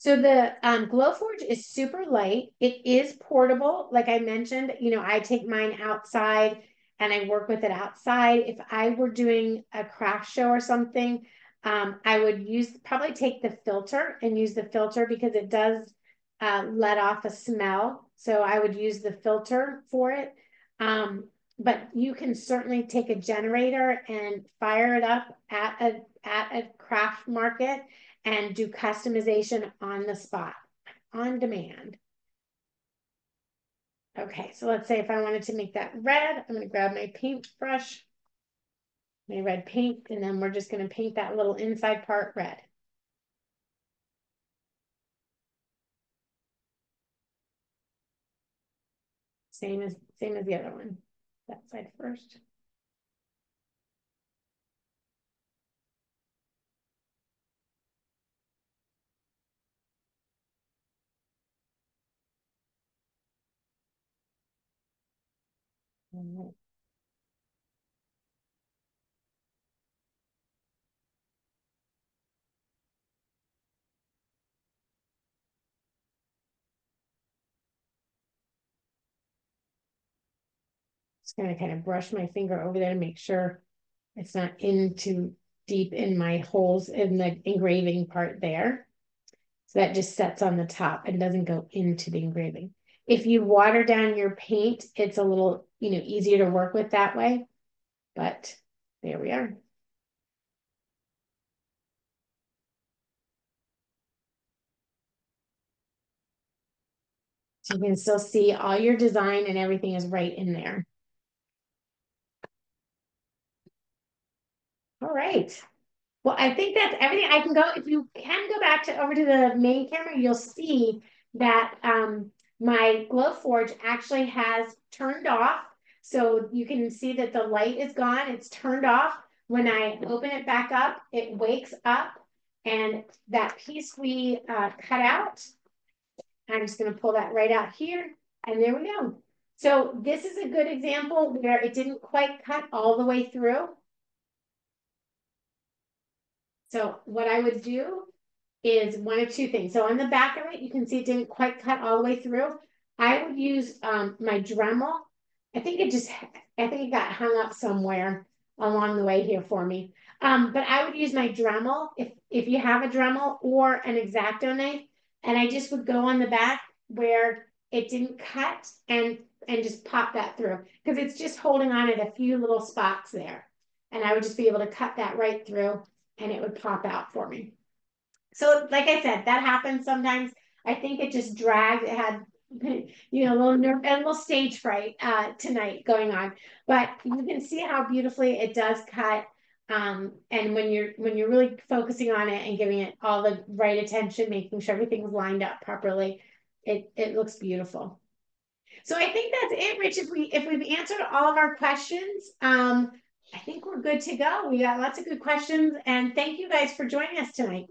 So the um, Glowforge is super light. It is portable. Like I mentioned, you know, I take mine outside and I work with it outside. If I were doing a craft show or something, um, I would use probably take the filter and use the filter because it does uh, let off a smell. So I would use the filter for it. Um, but you can certainly take a generator and fire it up at a at a craft market and do customization on the spot. on demand. Okay, so let's say if I wanted to make that red, I'm gonna grab my paintbrush, my red paint, and then we're just gonna paint that little inside part red. Same as, same as the other one, that side first. Just gonna kind of brush my finger over there to make sure it's not in too deep in my holes in the engraving part there. So that just sets on the top and doesn't go into the engraving. If you water down your paint, it's a little, you know, easier to work with that way. But there we are. So you can still see all your design and everything is right in there. All right. Well, I think that's everything. I can go, if you can go back to over to the main camera, you'll see that um, my Glowforge actually has turned off. So you can see that the light is gone. It's turned off. When I open it back up, it wakes up and that piece we uh, cut out, I'm just gonna pull that right out here and there we go. So this is a good example where it didn't quite cut all the way through. So what I would do is one of two things. So on the back of it, you can see it didn't quite cut all the way through. I would use um, my Dremel. I think it just, I think it got hung up somewhere along the way here for me. Um, but I would use my Dremel if, if you have a Dremel or an X-Acto knife. And I just would go on the back where it didn't cut and and just pop that through because it's just holding on at a few little spots there. And I would just be able to cut that right through and it would pop out for me. So, like I said, that happens sometimes. I think it just dragged. It had, *laughs* you know, a little nerve, and a little stage fright uh, tonight going on. But you can see how beautifully it does cut. Um, and when you're when you're really focusing on it and giving it all the right attention, making sure everything's lined up properly, it it looks beautiful. So I think that's it, Rich. If we if we've answered all of our questions, um, I think we're good to go. We got lots of good questions, and thank you guys for joining us tonight.